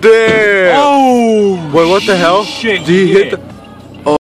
damn! Oh! Wait, what the hell? Did he hit the?